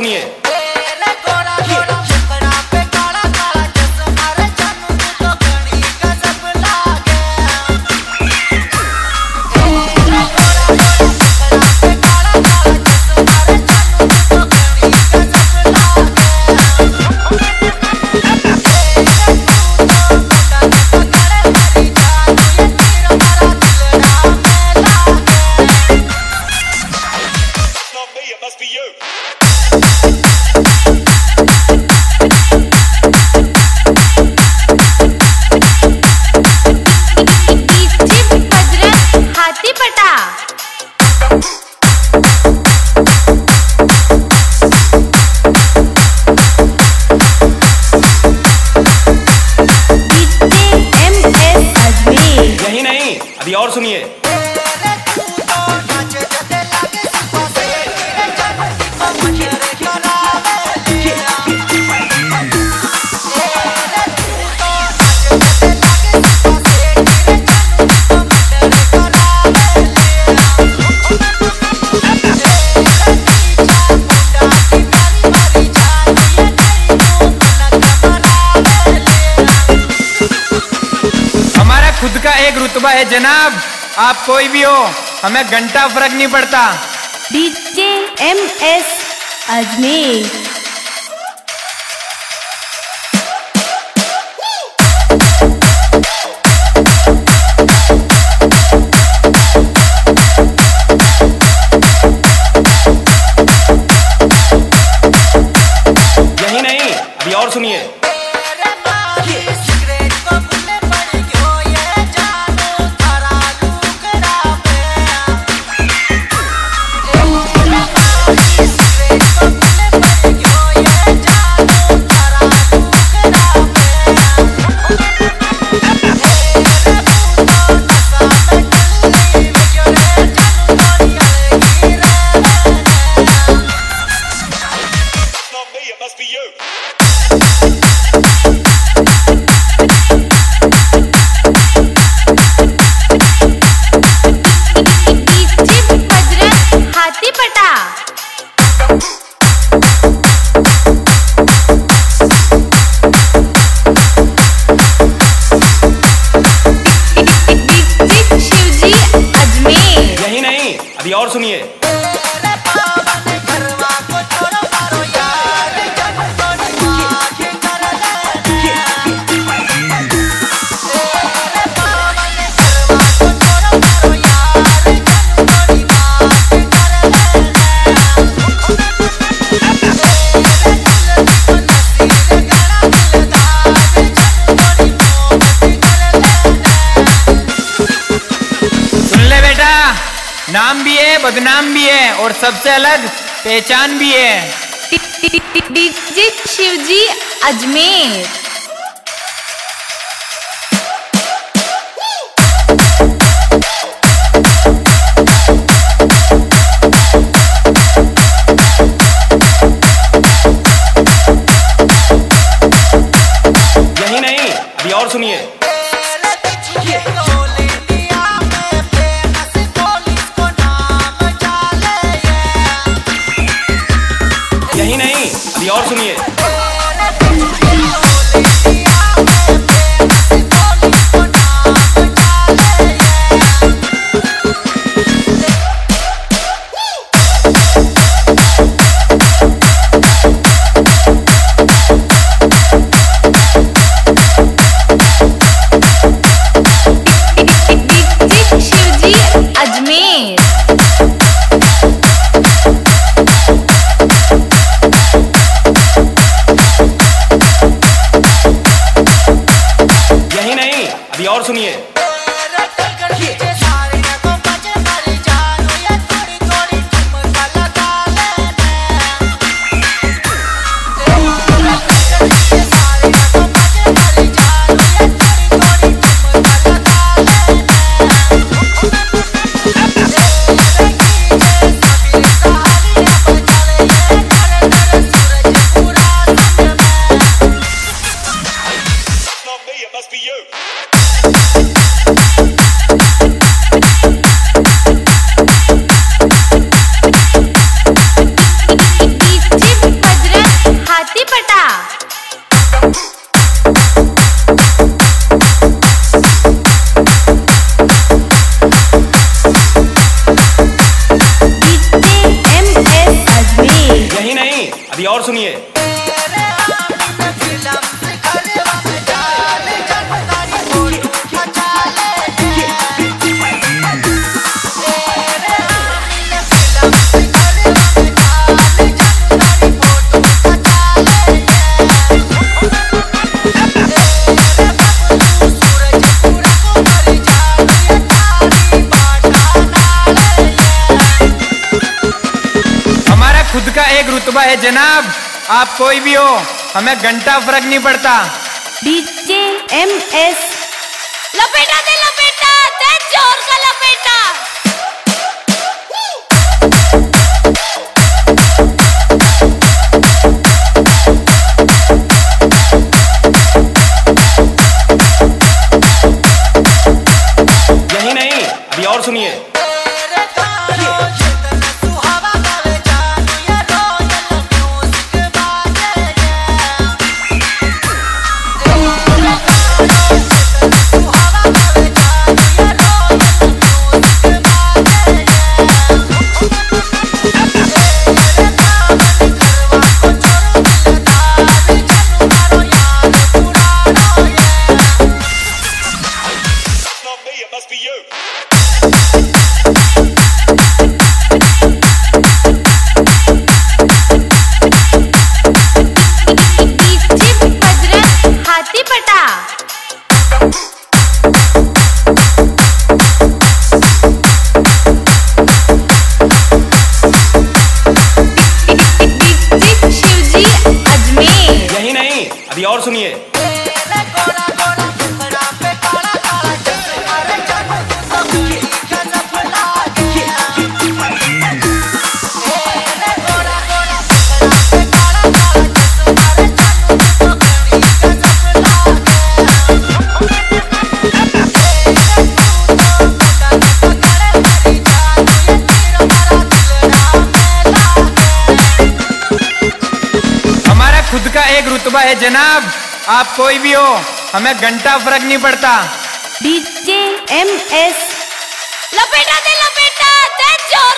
me अभी और सुनिए। है जनाब आप कोई भी हो हमें घंटा फ़र्क नहीं पड़ता। डीजे एम एस अजमेर और सुनिए। बदनाम भी है और सबसे अलग पहचान भी है। डीजे शिवजी अजमेर और सुनिए और सुनिए। और सुनिए। अभी और सुनिए। है जनाब। आप कोई भी हो हमें घंटा फ़र्क नहीं पड़ता। DJ M S. लपेटा दे लपेटा। दे ज़ोर का लपेटा। यही नहीं अभी और सुनिए। और सुनिए। तजर्बा है जनाब। आप कोई भी हो, हमें घंटा फ़र्क नहीं पड़ता। DJ, M S. लपेटा दे लपेटा दे ज़ोर